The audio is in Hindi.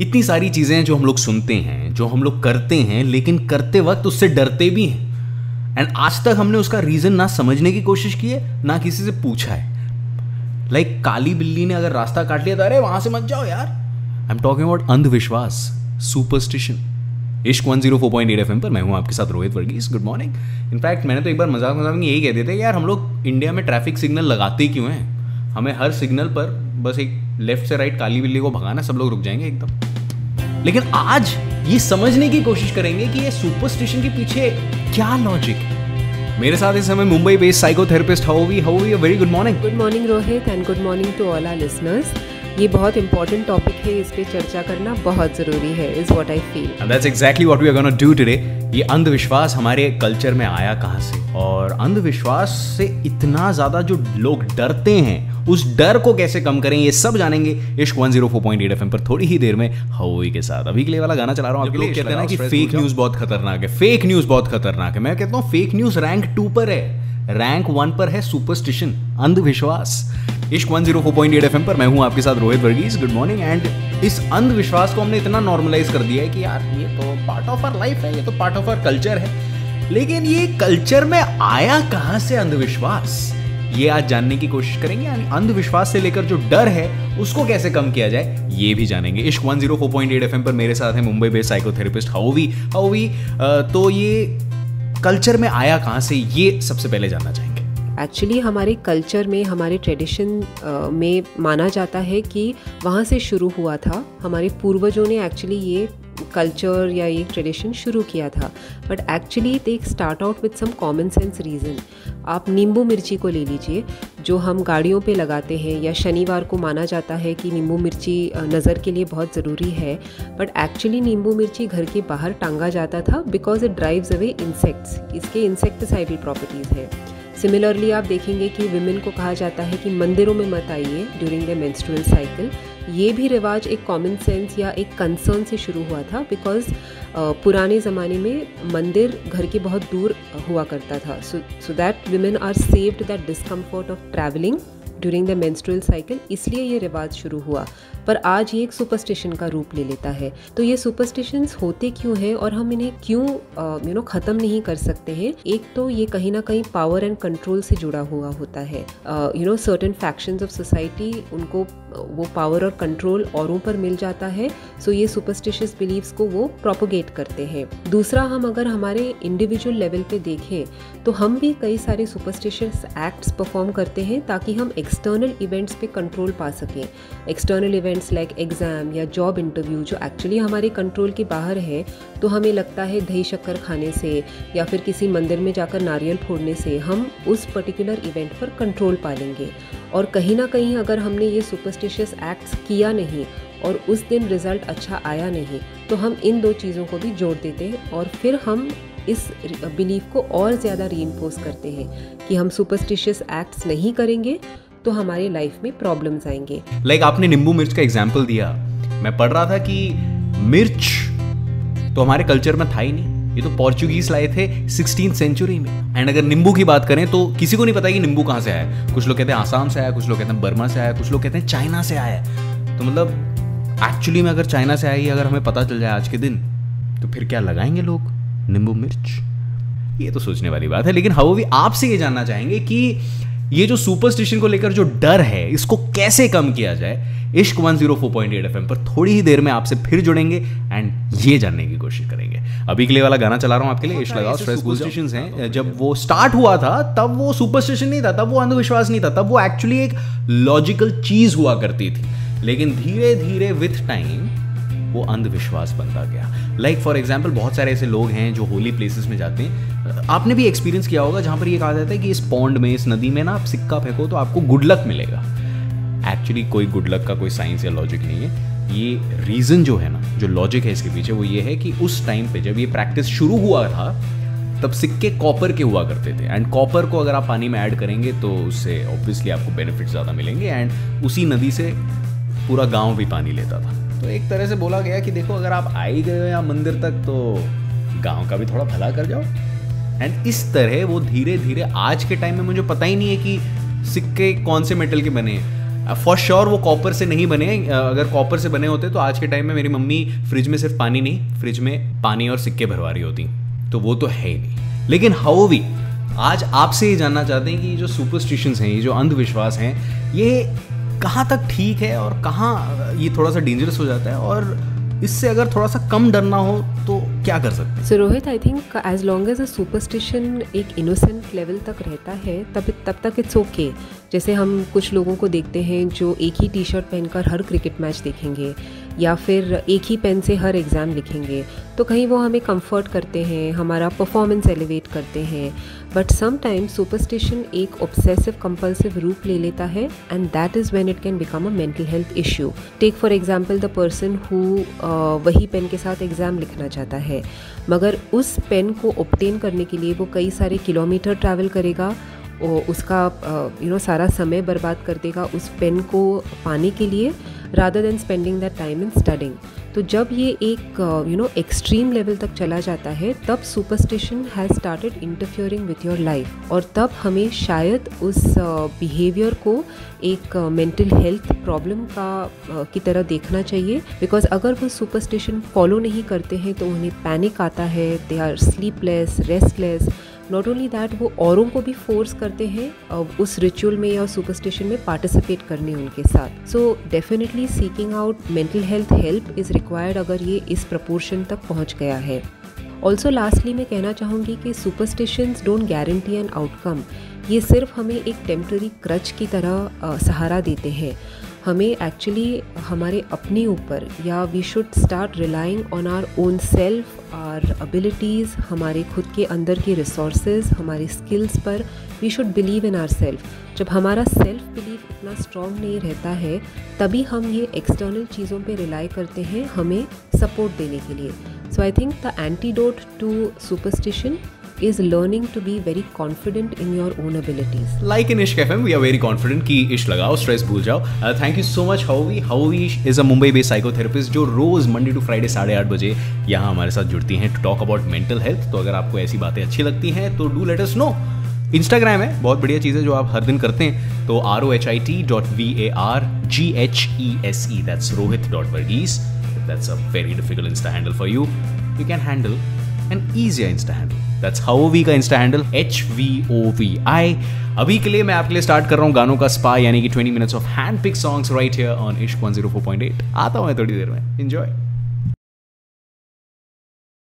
इतनी सारी चीज़ें हैं जो हम लोग सुनते हैं जो हम लोग करते हैं लेकिन करते वक्त उससे डरते भी हैं। एंड आज तक हमने उसका रीज़न ना समझने की कोशिश की है ना किसी से पूछा है। लाइक like, काली बिल्ली ने अगर रास्ता काट लिया तो अरे वहाँ से मत जाओ यार। आई एम टॉकिंग अबाउट अंधविश्वास superstition Ishq one zero four point eight F M पर मैं हूँ आपके साथ Rohit Varghese. Good morning in fact मैंने तो एक बार मज़ाक मज़ाक में यही कहते थे यार हम लोग इंडिया में ट्रैफ़िक सिग्नल लगाते क्यों हैं? हमें हर सिग्नल पर बस एक लेफ़्ट से राइट काली बिल्ली को भगाना सब लोग रुक जाएँगे एकदम। लेकिन आज ये समझने की कोशिश करेंगे कि ये सुपरस्टिशन के पीछे क्या लॉजिक है। मेरे साथ इस समय Mumbai based psychotherapist Howie Howie very good morning good morning Rohit and good morning to all our listeners ये बहुत इंपॉर्टेंट टॉपिक है इस पे चर्चा करना बहुत ज़रूरी है is what I feel and that's exactly what we are gonna do today ये अंधविश्वास हमारे कल्चर में आया कहाँ से? और अंधविश्वास से इतना ज़्यादा जो लोग डरते हैं उस डर को कैसे कम करें ये सब जानेंगे इश्क 104.8 एफएम पर थोड़ी ही देर में हवोई के साथ। अभी के लिए वाला गाना चला रहा हूँ आपके लिए कहते हैं ना कि फेक न्यूज़ बहुत खतरनाक है। फेक न्यूज़ बहुत खतरनाक है। मैं कहता हूँ फेक न्यूज़ रैंक टू पर है। रैंक वन पर है सुपरस्टिशन अंधविश्वास। इश्क 104.8 एफएम पर मैं हूँ आपके साथ Rohit Varghese good morning and इस अंधविश्वास को हमने इतना नॉर्मलाइज कर दिया है कि यार ये तो पार्ट ऑफ़ आर लाइफ है ये तो पार्ट ऑफ़ आर कल्चर है। लेकिन ये कल्चर में आया कहाँ से अंधविश्वास? ये आज जानने की कोशिश करेंगे अंधविश्वास से लेकर जो डर है, उसको कैसे कम किया जाए, ये भी जानेंगे। इश्क 104.8 एफएम पर मेरे साथ है Mumbai based psychotherapist Howie. Howie तो ये कल्चर में आया कहाँ से, ये सबसे पहले जानना चाहेंगे। एक्चुअली हमारे कल्चर में, हमारे ट्रेडिशन में माना जाता है कि वहाँ से शुरू हुआ था। हमारे पूर्वजों ने एक्चुअली ये कल्चर या ये ट्रेडिशन शुरू किया था। But actually they start out with some common sense reason आप नींबू मिर्ची को ले लीजिए, जो हम गाड़ियों पे लगाते हैं या शनिवार को माना जाता है कि नींबू मिर्ची नज़र के लिए बहुत ज़रूरी है। बट एक्चुअली नींबू मिर्ची घर के बाहर टांगा जाता था because it drives away insects इसके इंसेक्टिसाइडल प्रॉपर्टीज़ हैं। सिमिलरली आप देखेंगे कि विमेन को कहा जाता है कि मंदिरों में मत आइए ड्यूरिंग द मेंस्ट्रुअल साइकिल ये भी रिवाज एक कॉमन सेंस या एक कंसर्न से शुरू हुआ था बिकॉज़ पुराने ज़माने में मंदिर घर के बहुत दूर हुआ करता था। So that women are saved that discomfort of travelling during the menstrual cycle इसलिए ये रिवाज शुरू हुआ। पर आज ये एक सुपरस्टिशन का रूप ले लेता है। तो ये सुपरस्टिशंस होते क्यों हैं और हम इन्हें क्यों यू नो ख़त्म नहीं कर सकते हैं? एक तो ये कहीं ना कहीं पावर एंड कंट्रोल से जुड़ा हुआ होता है। You know certain factions of society उनको, वो पावर और कंट्रोल औरों पर मिल जाता है। सो ये सुपरस्टिशियस बिलीव्स को वो प्रोपोगेट करते हैं। दूसरा, हम अगर हमारे इंडिविजुअल लेवल पे देखें तो हम भी कई सारे सुपरस्टिशियस एक्ट्स परफॉर्म करते हैं ताकि हम एक्सटर्नल इवेंट्स पे कंट्रोल पा सकें। एक्सटर्नल इवेंट्स लाइक एग्ज़ाम या जॉब इंटरव्यू जो एक्चुअली हमारे कंट्रोल के बाहर है तो हमें लगता है दही शक्कर खाने से या फिर किसी मंदिर में जाकर नारियल फोड़ने से हम उस पर्टिकुलर इवेंट पर कंट्रोल पा लेंगे और कहीं ना कहीं अगर हमने ये सुपरस्टिशियस एक्ट्स किया नहीं और उस दिन रिज़ल्ट अच्छा आया नहीं तो हम इन दो चीज़ों को भी जोड़ देते हैं और फिर हम इस बिलीफ को और ज़्यादा री करते हैं कि हम सुपरस्टिशियस एक्ट्स नहीं करेंगे तो हमारी लाइफ में प्रॉब्लम्स आएँगे। लाइक like, आपने नींबू मिर्च का एग्ज़ाम्पल दिया। मैं पढ़ रहा था कि मिर्च तो हमारे कल्चर में था ही नहीं। ये तो पोर्चुगीज लाए थे सिक्सटीन सेंचुरी में। एंड अगर नींबू की बात करें तो किसी को नहीं पता कि नींबू कहाँ से आया। कुछ लोग कहते हैं आसाम से आया, कुछ लोग कहते हैं बर्मा से आया, कुछ लोग कहते हैं चाइना से आया। तो मतलब एक्चुअली में अगर चाइना से आई अगर हमें पता चल जाए आज के दिन तो फिर क्या लगाएँगे लोग नींबू मिर्च? ये तो सोचने वाली बात है। लेकिन हाउ भी आपसे ये जानना चाहेंगे कि ये जो सुपरस्टिशन को लेकर जो डर है इसको कैसे कम किया जाए? इश्क 104.8 एफएम पर थोड़ी ही देर में आपसे फिर जुड़ेंगे एंड ये जानने की कोशिश करेंगे। अभी के लिए वाला गाना चला रहा हूँ आपके लिए इश्क लगाओ स्ट्रेस सुपरस्टिशन हैं। जब वो स्टार्ट हुआ था तब वो सुपरस्टिशन नहीं था तब वो अंधविश्वास नहीं था तब वो एक्चुअली एक लॉजिकल चीज़ हुआ करती थी। लेकिन धीरे धीरे विथ टाइम वो अंधविश्वास बनता गया। लाइक फॉर एग्ज़ाम्पल बहुत सारे ऐसे लोग हैं जो होली प्लेसेस में जाते हैं। आपने भी एक्सपीरियंस किया होगा जहाँ पर ये कहा जाता है कि इस पॉन्ड में, इस नदी में ना आप सिक्का फेंको तो आपको गुड लक मिलेगा। एक्चुअली कोई गुड लक का कोई साइंस या लॉजिक नहीं है। ये रीज़न जो है ना, जो लॉजिक है इसके पीछे, वो ये है कि उस टाइम पे जब ये प्रैक्टिस शुरू हुआ था, तब सिक्के कॉपर के हुआ करते थे। एंड कॉपर को अगर आप पानी में ऐड करेंगे तो उससे ऑब्वियसली आपको बेनिफिट ज़्यादा मिलेंगे। एंड उसी नदी से पूरा गाँव भी पानी लेता था। तो एक तरह से बोला गया कि देखो, अगर आप आई गए हो यहाँ मंदिर तक तो गाँव का भी थोड़ा भला कर जाओ। एंड इस तरह वो धीरे धीरे आज के टाइम में मुझे पता ही नहीं है कि सिक्के कौन से मेटल के बने हैं। फॉर श्योर वो कॉपर से नहीं बने अगर कॉपर से बने होते तो आज के टाइम में मेरी मम्मी फ्रिज में सिर्फ़ पानी नहीं फ्रिज में पानी और सिक्के भरवा रही होती। तो वो तो है ही नहीं। लेकिन हाउ भी आज आपसे ये जानना चाहते हैं कि जो सुपरस्टिशंस हैं, ये जो अंधविश्वास हैं, ये कहाँ तक ठीक है और कहाँ ये थोड़ा सा डेंजरस हो जाता है और इससे अगर थोड़ा सा कम डरना हो तो क्या कर सकते हैं so Rohit I think as long as a superstition एक इनोसेंट लेवल तक रहता है, तब तब तक इट्स ओके okay. जैसे हम कुछ लोगों को देखते हैं जो एक ही टी शर्ट पहनकर हर क्रिकेट मैच देखेंगे, या फिर एक ही पेन से हर एग्ज़ाम लिखेंगे तो कहीं वो हमें कंफर्ट करते हैं, हमारा परफॉर्मेंस एलिवेट करते हैं। बट समटाइम्स सुपरस्टिशन एक ऑब्सेसिव कंपल्सिव रूप ले लेता है and that is when it can become a mental health issue take for example the person who वही पेन के साथ एग्ज़ाम लिखना चाहता है, मगर उस पेन को ऑप्टेन करने के लिए वो कई सारे किलोमीटर ट्रैवल करेगा उसका यू नो सारा समय बर्बाद कर देगा उस पेन को पाने के लिए rather than spending that time in studying तो जब ये एक यू नो एक्सट्रीम लेवल तक चला जाता है तब superstition has started interfering with your life और तब हमें शायद उस बिहेवियर uh, को एक मेंटल हेल्थ प्रॉब्लम का uh, की तरह देखना चाहिए। बिकॉज़ अगर वो सुपरस्टिशन फॉलो नहीं करते हैं तो उन्हें पैनिक आता है they are sleepless restless not only that वो औरों को भी फोर्स करते हैं उस रिचुअल में या सुपरस्टिशन में पार्टिसिपेट करने उनके साथ। So definitely seeking out mental health help is required अगर ये इस प्रपोर्शन तक पहुँच गया है। ऑल्सो लास्टली मैं कहना चाहूँगी कि superstitions don't guarantee an outcome ये सिर्फ़ हमें एक टेम्प्रेरी क्रच की तरह आ, सहारा देते हैं। हमें एक्चुअली हमारे अपने ऊपर, या we should start relying on our own self our abilities हमारे खुद के अंदर की रिसोर्सेज हमारे स्किल्स पर we should believe in our self जब हमारा सेल्फ बिलीव इतना स्ट्रॉन्ग नहीं रहता है, तभी हम ये एक्सटर्नल चीज़ों पे रिलाई करते हैं हमें सपोर्ट देने के लिए. So I think the antidote to superstition is learning to be very confident in your own abilities. Like in Ishq FM, we are very confident कि इश्क लगाओ स्ट्रेस भूल जाओ। Thank you so much Howie Howie is a Mumbai based psychotherapist जो रोज मंडे टू फ्राइडे साढ़े आठ बजे यहाँ हमारे साथ जुड़ती हैं to talk about mental health तो अगर आपको ऐसी बातें अच्छी लगती हैं तो do let us know Instagram है बहुत बढ़िया चीज़ है जो आप हर दिन करते हैं। तो R O H I T dot V A R G H E S E that's Rohit dot Varghese that's a very difficult insta handle for you you can handle an easy insta handle that's how we का insta handle H V O V I अभी के लिए मैं आपके लिए स्टार्ट कर रहा हूँ गानों का स्पा यानी कि 20 minutes of hand pick songs right here on Ishq 104.8 आता हूँ मैं थोड़ी देर में. एंजॉय